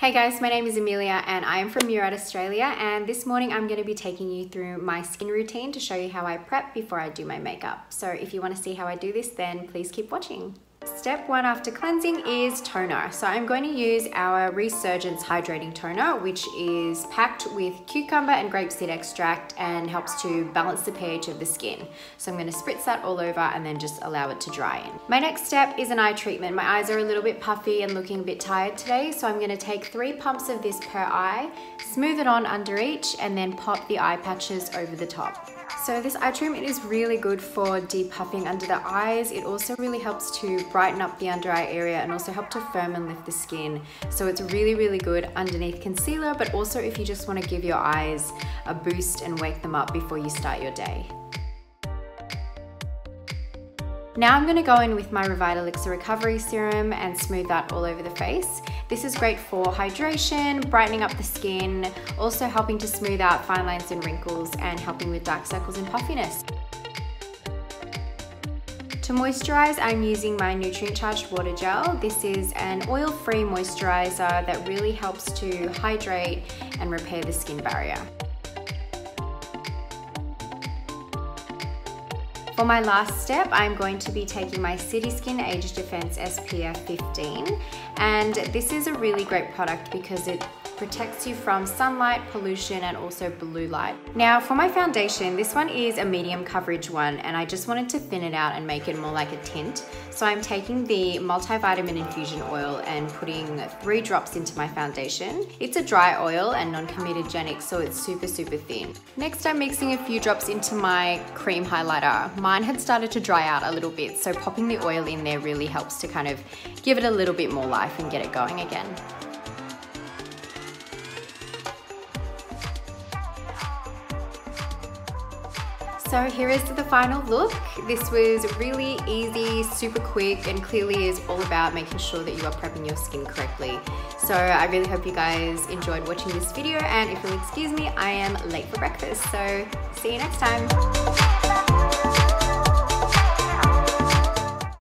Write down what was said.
Hey guys, my name is Amelia and I am from Murad, Australia and this morning I'm going to be taking you through my skin routine to show you how I prep before I do my makeup. So if you want to see how I do this then please keep watching. Step one after cleansing is toner. So I'm going to use our Resurgence Hydrating Toner, which is packed with cucumber and grapeseed extract and helps to balance the pH of the skin. So I'm gonna spritz that all over and then just allow it to dry in. My next step is an eye treatment. My eyes are a little bit puffy and looking a bit tired today, so I'm gonna take three pumps of this per eye, smooth it on under each, and then pop the eye patches over the top. So this eye treatment is really good for depuffing under the eyes. It also really helps to brighten up the under eye area and also help to firm and lift the skin. So it's really, really good underneath concealer, but also if you just wanna give your eyes a boost and wake them up before you start your day. Now I'm gonna go in with my Revitalixir Recovery Serum and smooth that all over the face. This is great for hydration, brightening up the skin, also helping to smooth out fine lines and wrinkles and helping with dark circles and puffiness. To moisturize, I'm using my Nutrient Charged Water Gel. This is an oil-free moisturizer that really helps to hydrate and repair the skin barrier. For my last step, I'm going to be taking my City Skin Age Defense SPF 15. And this is a really great product because it protects you from sunlight, pollution, and also blue light. Now for my foundation, this one is a medium coverage one and I just wanted to thin it out and make it more like a tint. So I'm taking the multivitamin infusion oil and putting three drops into my foundation. It's a dry oil and non-comedogenic, so it's super, super thin. Next, I'm mixing a few drops into my cream highlighter. Mine had started to dry out a little bit, so popping the oil in there really helps to kind of give it a little bit more life and get it going again. So here is the final look. This was really easy, super quick, and clearly is all about making sure that you are prepping your skin correctly. So I really hope you guys enjoyed watching this video, and if you'll excuse me, I am late for breakfast. So see you next time.